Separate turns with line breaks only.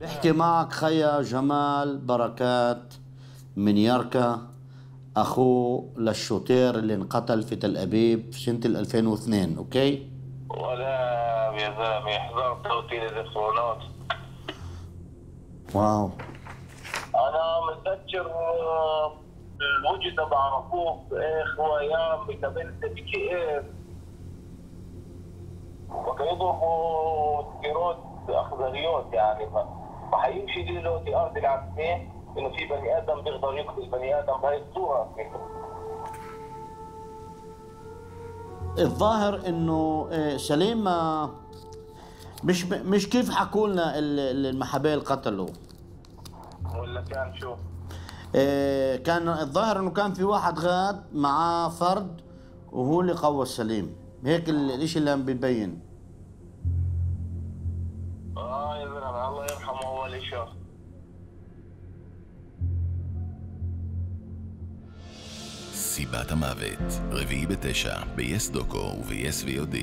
بحكي معك خيا جمال بركات من يركا اخوه للشوتير اللي انقتل في تل أبيب في سنة 2002 أوكي؟
ولا يا زلمه حضرت توتيل الالكترونات
واو.
أنا متذكر آه، الوجه تبع أخوك إخوة أيام بقابلت بكيف وكانوا يضربوا تيرات اخضريات يعني ف- فحيمشي دلوقتي أرض العالمين إنه في بني آدم بيقدر يقتل بني آدم بهي الصورة.
الظاهر إنه آه، سليم ما مش مش كيف حكوا لنا ال- ال- المحابيل قتلوا
ولا كان شو؟
آه، كان الظاهر إنه كان في واحد غاد معاه فرد وهو اللي قوى سليم. هيك ال- الإشي اللي عم بيبين.
اه يا زلمه الله يرحمه اول شيء
סיבת המוות, רביעי בתשע, ב-yes דוקו וב-yes VOD.